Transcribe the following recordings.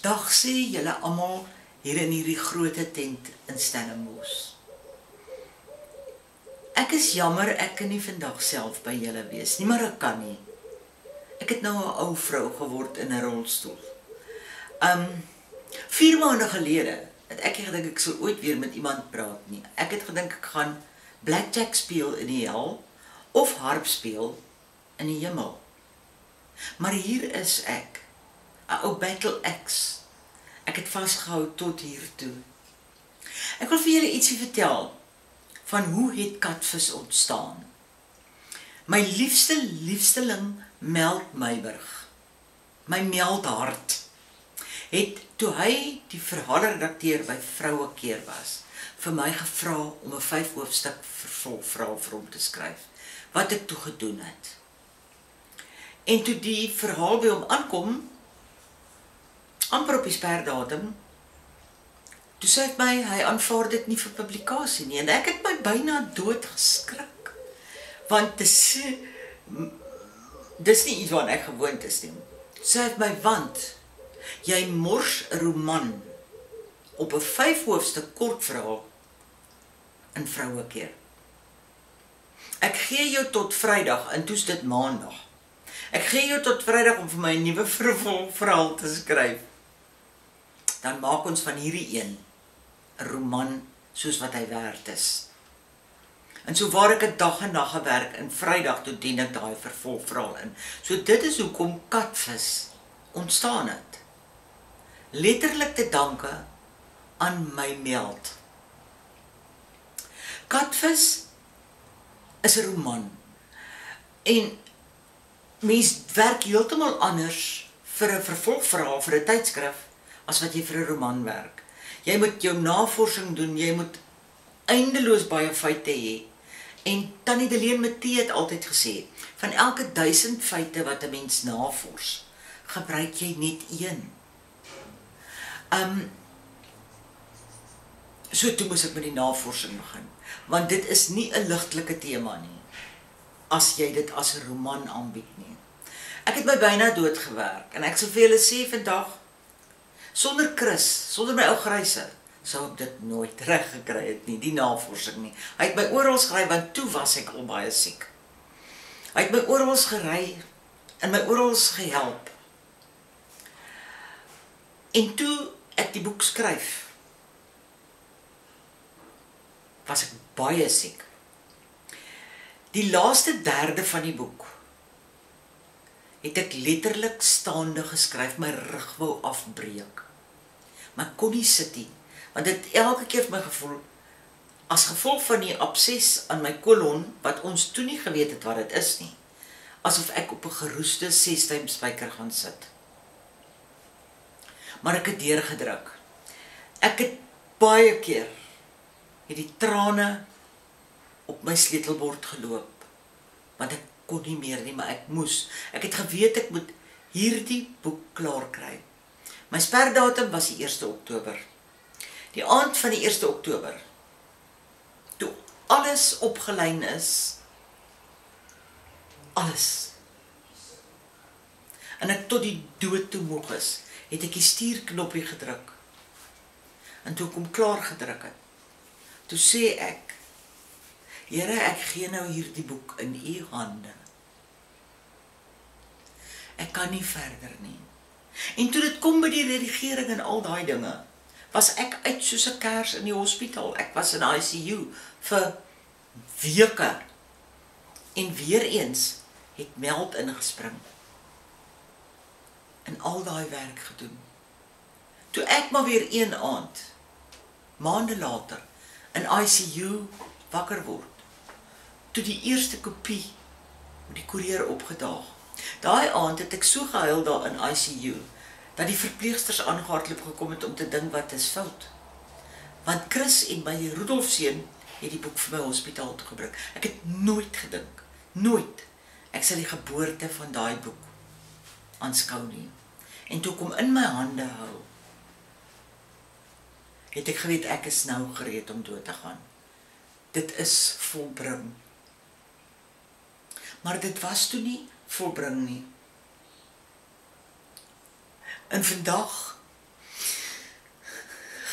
Dag sê julle almal hier in hierdie groot tent in Stellenbosch. Ek is jammer ek kan nie vandag self by julle wees nie, maar ek kan nie. Ek het nou 'n ou vrou geword in 'n rolstoel. Um 4 maande gelede het ek gedink ek sou ooit weer met iemand praat nie. Ek het gedink ek gaan blackjack speel in die hel of harp speel in die hemel. Maar hier is ek, 'n ou battle axe. Ek het vasgehou tot hier toe. Ek wil vir julle ietsie vertel van hoe het katvis ontstaan. My liefste liefsteling Meld Meiburg. My meldhart het toe hy die verhaalredakteur by Vroue Keer was vir my gevra om 'n 5 hoofstuk vervolgverhaal vir hom te skryf wat ek toe gedoen het. En toe die verhaal by hom aankom amper op die sperdatum toe sê hy my hy aanvaar dit nie vir publikasie nie en ek het my byna dood geskrik want dit is dis nie iets wat ek gewoond is nie. Sê hy my want jy mors 'n roman op 'n 5 hoofstuk kortverhaal in vroue keer. Ek gee jou tot Vrydag en toets dit Maandag. Ek gee jou tot Vrydag om vir my 'n nuwe verhaal te skryf. Dan maak ons van hierdie een 'n roman soos wat hy werd is. En so waar ek 'n dag en nag gewerk en Vrydag toe dien ek daai vervolgverhaal in. So dit is hoekom Katvis ontstaan het. Letterlik te danke aan my meld. Katvis is 'n roman. En mens werk heeltemal anders vir 'n vervolgverhaal vir 'n tydskrif as wat jy vir 'n roman werk. Jy moet jou navorsing doen, jy moet eindeloos baie feite hê. En Tannie Deleen Matthee het altyd gesê, van elke 1000 feite wat 'n mens navors, gebruik jy net een. Um so toe moes ek met die navorsing begin, want dit is nie 'n ligtelike tema nie as jy dit as 'n roman aanbied nie. Ek het my byna dood gewerk en ek sou vir julle sê vandag sonder Chris, sonder my ou gryse, sou ek dit nooit reg gekry het nie, die navorsing nie. Hy het my oral gery want toe was ek al baie siek. Hy het my oral gery en my oral gehelp. En toe ek die boek skryf, was ek baie siek. Die laaste derde van die boek het ek letterlik staande geskryf, my rug wou afbreek. Maar kon nie sit nie want dit elke keer vir my gevoel as gevolg van die abses aan my kolon wat ons toe nie geweet het wat dit is nie asof ek op 'n geroeste sesduim spyker gaan sit maar ek het deurgedruk ek het baie keer het die trane op my sleutelbord geloop want ek kon nie meer nie maar ek moes. Ek het geweet ek moet hierdie boek klaar kry. My sperdatum was die 1 Oktober. Die aand van die 1 Oktober toe alles opgelyn is alles. En ek tot die dood toe moeg is het ek die stuurknoppie gedruk. En toe kom klaar gedruk het toe sê ek Here ek gee nou hierdie boek in u hande ek kan nie verder nie en toe dit kom by die redigering en al daai dinge was ek uit soos 'n kers in die hospitaal. Ek was in ICU vir weke. En weer eens het meld ingespring. En al daai werk gedoen. Toe ek maar weer een aand maande later in ICU wakker word. Toe die eerste kopie met die koerier opgedaag. Daai aand het ek so gehuil daar in ICU dat die verpleegsters aangehardloop gekom het om te dink wat is fout. Want Chris en my Rudolf seun het die boek vir my hospitaal toe gebring. Ek het nooit gedink, nooit ek sal die geboorte van daai boek aanskou nie. En toe kom in my hande hou. Het ek geweet ek is nou gereed om dood te gaan. Dit is volbring. Maar dit was toe nie volbring nie. En vandag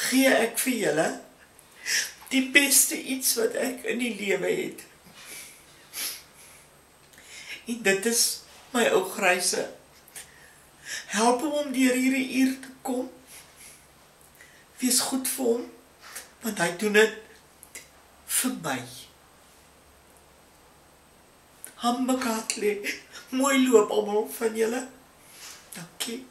gee ek vir julle die beste iets wat ek in die lewe het. En dit is my ou gryse. Help hom om deur hierdie uur te kom. Wees goed vir hom want hy doen dit vir my. Hambakatli, mooi loop almal van julle. Dankie.